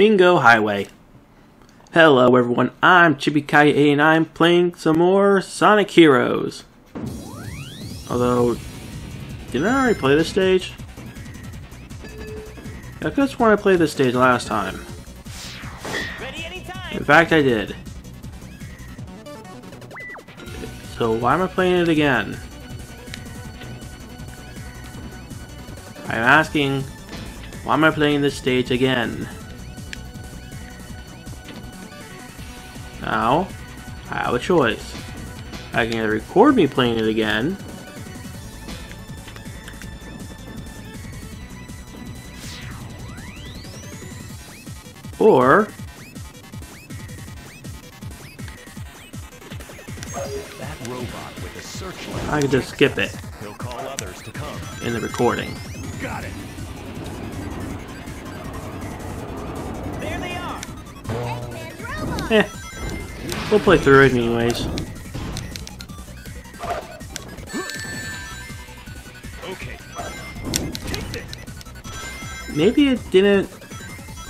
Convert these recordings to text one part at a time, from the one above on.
Bingo Highway. Hello everyone, I'm Chibi Kage and I'm playing some more Sonic Heroes. Although, didn't I already play this stage? I could have sworn I played this stage last time. In fact, I did. So why am I playing it again? I'm asking, why am I playing this stage again? Now, I have a choice. I can either record me playing it again, or That robot with the searchlight. I can just skip it He'll call others to come. in the recording. Got it. There they are. Eh, we'll play through it anyways. Okay. Maybe it didn't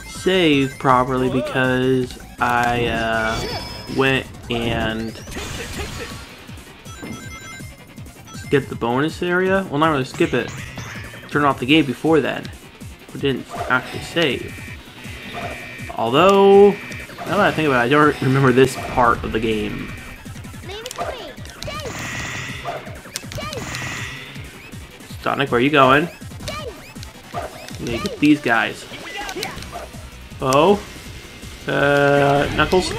save properly because I uh, went and skipped the bonus area. Well, not really skip it. Turn off the game before then. It didn't actually save. Although, now that I think about it, I don't remember this part of the game. Sonic, where are you going? Get these guys. Oh. Uh, Knuckles?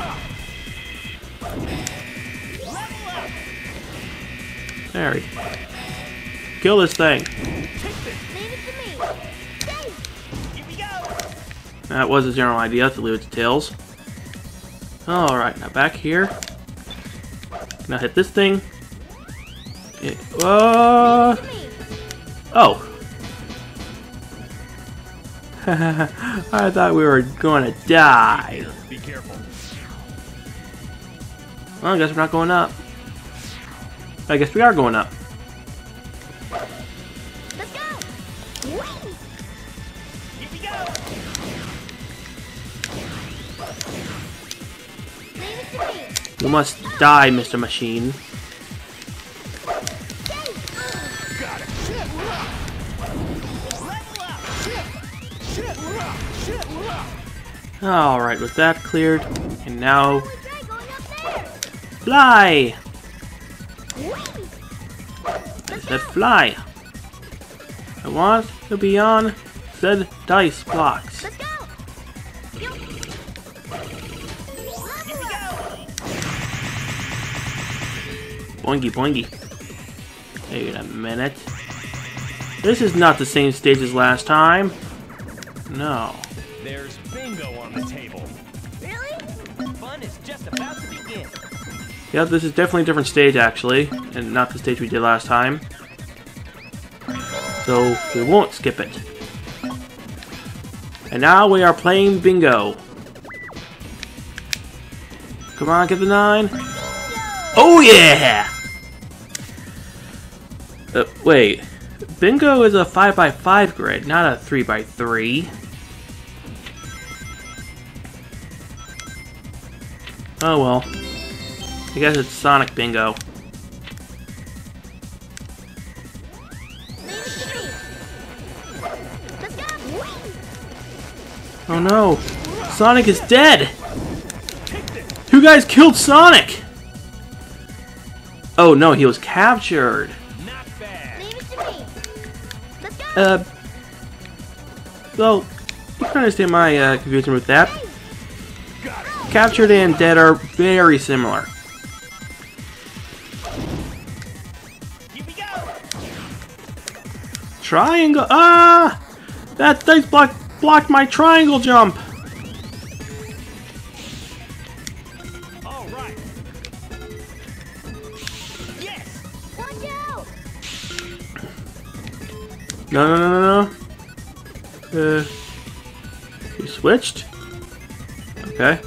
There we Kill this thing. That was the general idea, to leave it to Tails. Alright, now back here. Now hit this thing. It, uh, oh. I thought we were going to die. Be careful. Well, I guess we're not going up. I guess we are going up. You must die, Mr. Machine. Alright, with that cleared, and now fly! I said fly. I want to be on said dice blocks. Boingy boingy. Wait a minute. This is not the same stage as last time. No. There's bingo on the table. Really? Fun is just about to begin. Yeah, this is definitely a different stage actually, and not the stage we did last time. So we won't skip it. And now we are playing bingo. Come on, get the nine. Oh yeah! Uh, wait, bingo is a 5x5 grid, not a 3x3. Oh well. I guess it's Sonic Bingo. Oh no! Sonic is dead! You guys killed Sonic! Oh no, he was captured. Not bad. Leave it to me. Let's go. Uh. Well, you can understand my uh, confusion with that. Captured and dead are very similar. Here we go. Triangle. Ah! That dice block blocked my triangle jump. All right. No, no, no, no, no. Uh, you switched? Okay.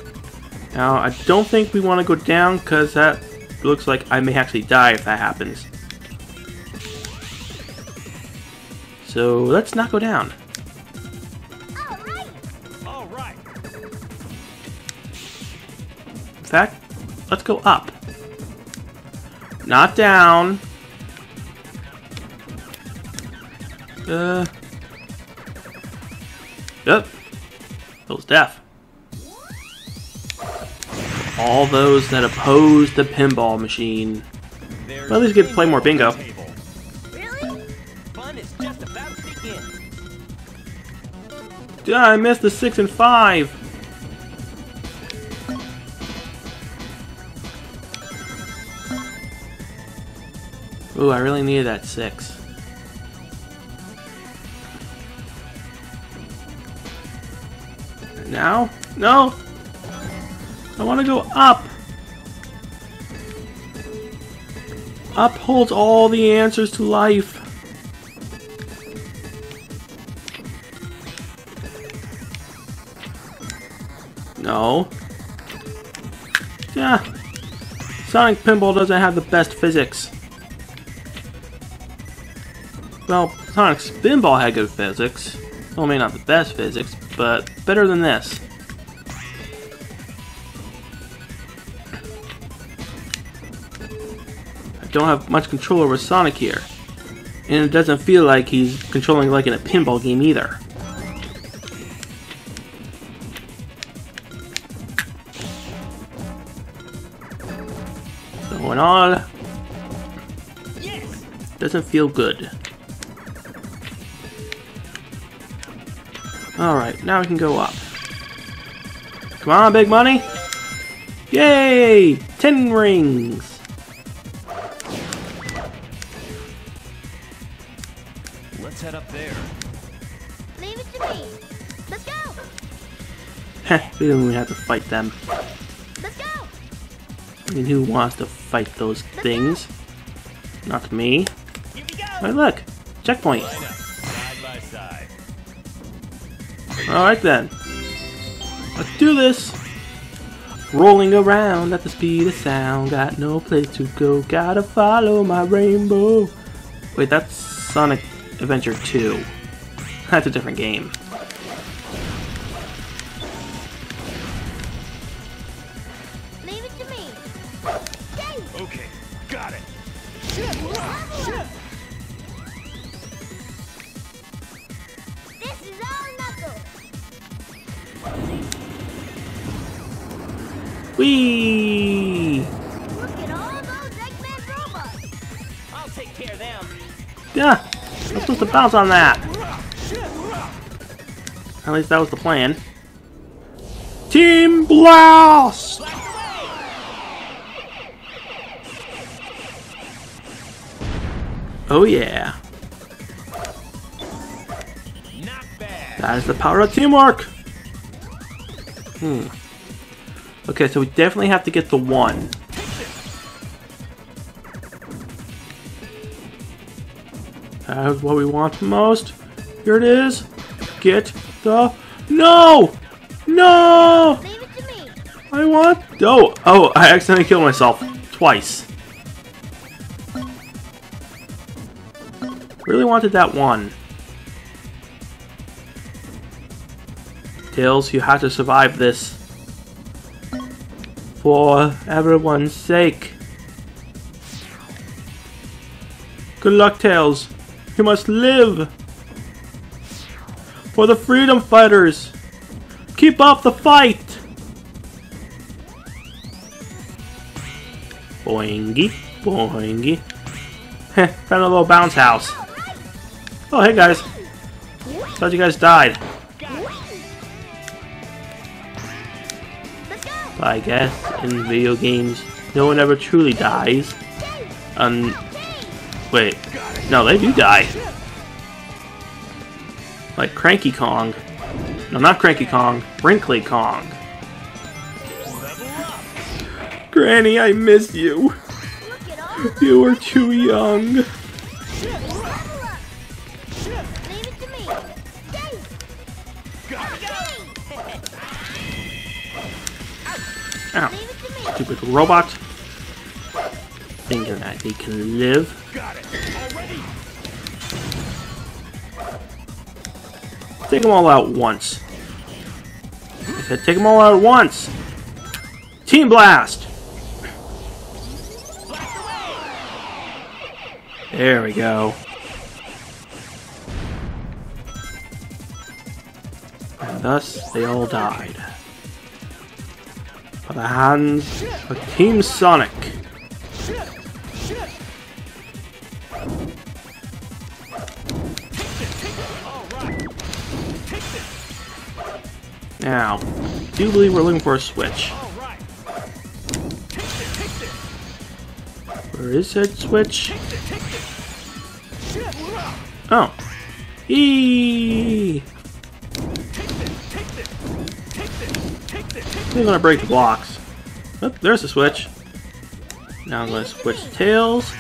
Now, I don't think we want to go down because that looks like I may actually die if that happens. So let's not go down. All right. All right. fact, let's go up. Not down. Uh. Yep. Feels deaf. All those that oppose the pinball machine. Well, at least get to play more bingo. table. Really? Fun is just about to begin. Duh, I missed the six and five. Ooh, I really needed that six. Now? No! I want to go up! Up holds all the answers to life. No. Yeah. Sonic Pinball doesn't have the best physics. Well, Sonic Spinball had good physics. Well, maybe not the best physics, but better than this. I don't have much control over Sonic here. And it doesn't feel like he's controlling like in a pinball game either. Going on. Yes! Doesn't feel good. Alright, now we can go up. Come on, big money! Yay! Ten rings! Let's head up there. Leave it to me. Let's go. Heh, we don't even have to fight them. Let's go. I mean, who wants to fight those things? Not me. Here we go! Hey, look! Checkpoint! Alright then. Let's do this! Rolling around at the speed of sound, got no place to go, gotta follow my rainbow. Wait, that's Sonic Adventure 2. That's a different game. Them. Yeah, I'm supposed to bounce on that. At least that was the plan. Team Blast! Oh yeah, that is the power of teamwork. Hmm. Okay, so we definitely have to get the one. That's what we want most. Here it is. Get the no, no. Leave it to me. I want. Oh, oh! I accidentally killed myself twice. Really wanted that one. Tails, you have to survive this. For everyone's sake. Good luck, Tails. You must live. For the freedom fighters. Keep up the fight. Boingy, boingy. Heh, found a little bounce house. Oh, hey guys. Thought you guys died. I guess in video games, no one ever truly dies. Um, wait, no, they do die. Like Cranky Kong. No, not Cranky Kong. Wrinkly Kong. Granny, I miss you. Look at all You were too young. Ow, stupid robot. Thinking that they can live. Take them all out once. I said take them all out once. Team Blast! There we go. And thus they all died. By the hands of Team Sonic. Now, I do believe we're looking for a switch. Where is that switch? Oh. Eee! I'm gonna break the blocks. Oh, there's the switch. Now I'm gonna switch tails.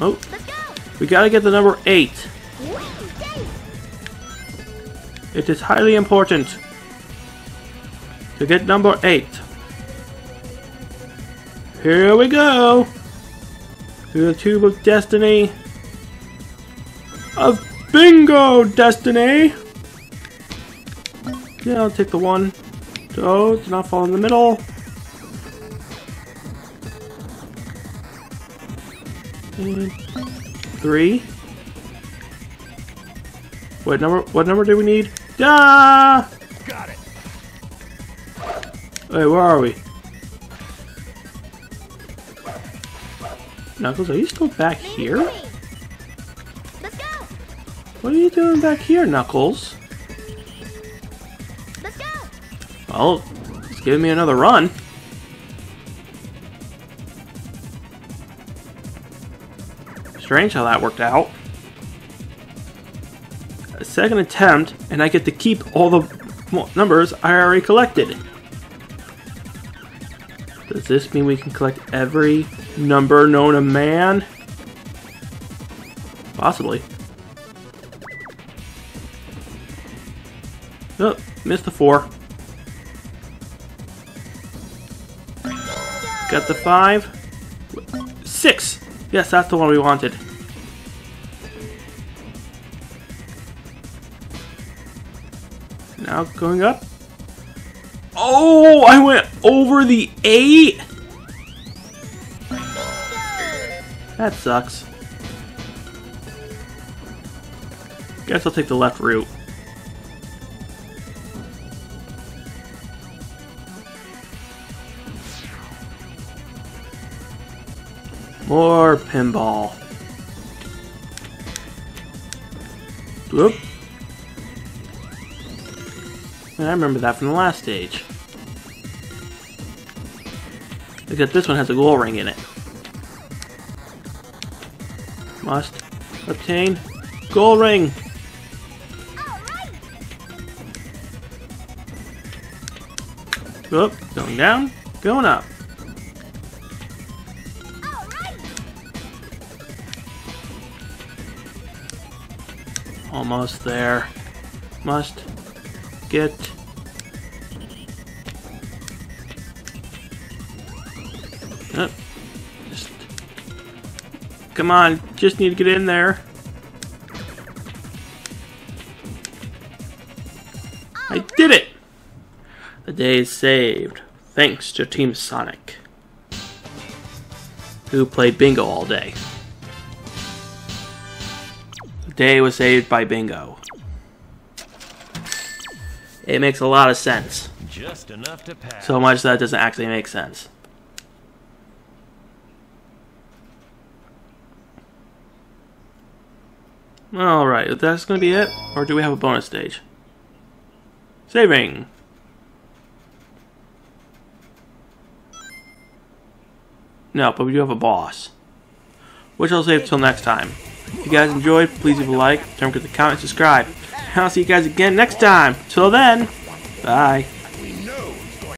Oh, we gotta get the number 8. It is highly important to get number 8. Here we go! Through the Tube of Destiny of Bingo Destiny! Yeah, I'll take the one. So, do not fall in the middle. And three. What number? What number do we need? Ah! Got it. Wait, where are we? Knuckles, are you still back here? Let's go. What are you doing back here, Knuckles? Well, it's giving me another run. Strange how that worked out. A second attempt, and I get to keep all the numbers I already collected. Does this mean we can collect every number known to man? Possibly. Oh, missed the four. Got the five. Six! Yes, that's the one we wanted. Now going up. Oh, I went over the eight! That sucks. Guess I'll take the left route. More pinball. Whoop. And I remember that from the last stage. Except this one has a gold ring in it. Must obtain gold ring. Whoop, going down, going up. Almost there. Must get. Just. Come on, just need to get in there. I did it! The day is saved, thanks to Team Sonic, who played bingo all day. Day was saved by bingo. It makes a lot of sense. Just enough to pass. So much that doesn't actually make sense. Alright, that's gonna be it? Or do we have a bonus stage? Saving! No, but we do have a boss. Which I'll save till next time. If you guys enjoyed, please leave a like, don't forget to comment, and subscribe. And I'll see you guys again next time. Till then, bye.